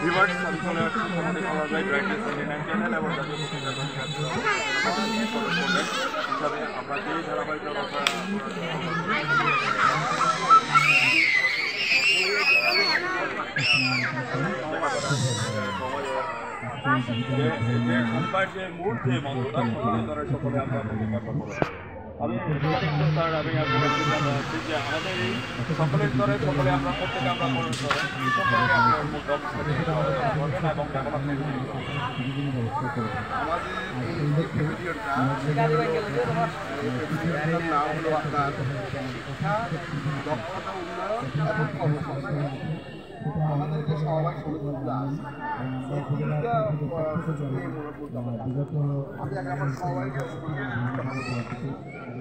Viewers আমি চলে আসছি সমাধি করা যায় ব্রাইটনেস নাইন চ্যানেল এবং পত্রিকা হিসাবে আমরা যে ধারাবাহিকতা যে যে মন্ত্রটা সকলে আমরা করব আমি স্যার। আমি হচ্ছে যে আমাদের এই সহযোগিতা আমাদেরকে সবাই সমিতিগুলো আছে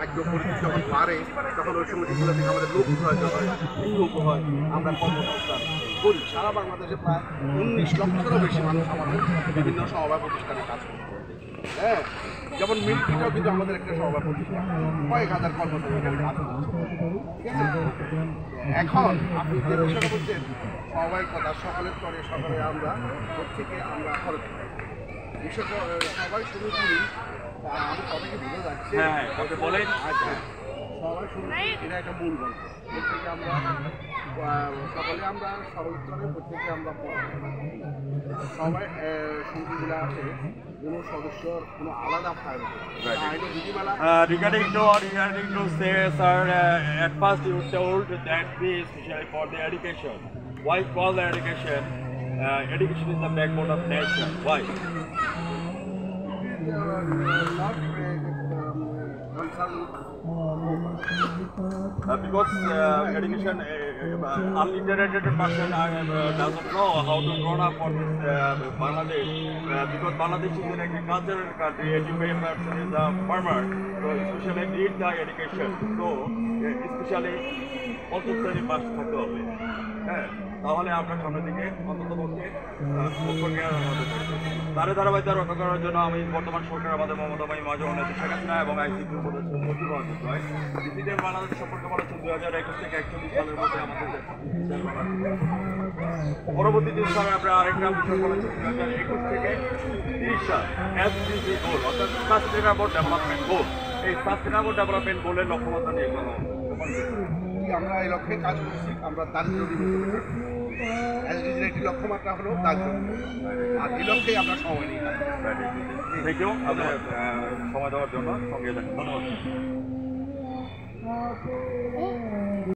কার্যকরী যখন বাড়ে, তখন ওই সমিতিগুলো থেকে আমাদের লোক প্রয়োজন হয় নিয়োগ হয় আমরা কর্মসংস্থান করি। সারা বাংলাদেশে প্রায় উনিশ লক্ষেরও বেশি মানুষ আমাদের বিভিন্ন সভা প্রতিষ্ঠানে কাজ করে। হ্যাঁ যেমন মিলিটারিটাও কিন্তু আমাদের একটা সভা প্রতিষ্ঠান। কয়েক হাজার কর্মচারী কাজ ঠিক আছে? এখন আপনি যে বিষয়টা বলছেন, সবাই কথা, সকলের স্তরে সকলে আমরা প্রত্যেকে আমরা খরচ করি। বিষয়টা সবাই শুরু করি হ্যাঁ, হ্যাঁ, আপনি বলেন। আচ্ছা সবাই শুরু এটা একটা মূল গল্প প্রত্যেকে আমরা সকলে আমরা সরল স্তরে প্রত্যেকে আমরা সবাই সমিতিগুলো আছে কোনো সদস্যর কোনো আলাদা file Uh, regarding to regarding to say, sir, uh, at first you told that we especially for the education. Why call the education? Uh, education is the backbone of nation. Why? Uh, because uh, education, uh, uh, unliterated person uh, uh, doesn't know how to grow up for this uh, Bangladesh. Uh, because Bangladesh is an agricultural country, 85 percent is a farmer, so especially need the education. So, uh, especially অন্তত শ্রেণি pass থাকতে হবে হ্যাঁ তাহলে আমরা সামনের দিকে অন্তত পক্ষে তারে ধারাবাহিকতা রক্ষা করার জন্য আমি বর্তমান সরকার আমাদের মমতা ভাই মাজর নেতা শেখ হাসিনা এবং আইসিপি উপদেষ্টা মজিবুর রহমান ডিজিটাল বাংলাদেশ সম্পর্কে বলেছেন দুই হাজার একুশ থেকে একচল্লিশ সালের মধ্যে আমাদের পরবর্তী দিন স্যার আমরা আরেকটা বিষয় বলেছেন দুই হাজার একুশ থেকে তিরিশ সাল এসডিজি গোল, অর্থাৎ সাস্টেনেবল ডেভেলপমেন্ট গোল। এই সাস্টেনেবল ডেভেলপমেন্ট গোলের লক্ষ্যমাত্রা নিয়ে আমরা এই লক্ষ্যে কাজ করছি আমরা দারিদ্র এসডিজির একটি লক্ষ্যমাত্রা হলো দারিদ্র আর এই লক্ষ্যেই আমরা সময় নিই। থ্যাংক ইউ আপনার সময় দেওয়ার জন্য সঙ্গে ধন্যবাদ।